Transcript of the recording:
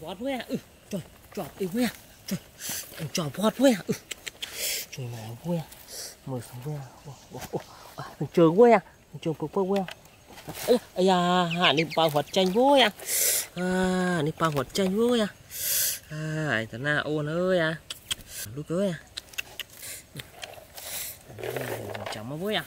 vót với à? Ừ trời chọp đi với à? Trời anh chọp vót với à? Ừ. Trời mày với à? Mời xuống với à? Ủa ủa ủa thằng với à? Thằng chờ với à? à? Ấy à? à hạ đi bao hoạt tranh với à? À đi bao hoạt tranh với à? À thằng na ôn ơi à? Lúc ơi à? Ừ. Chấm với à?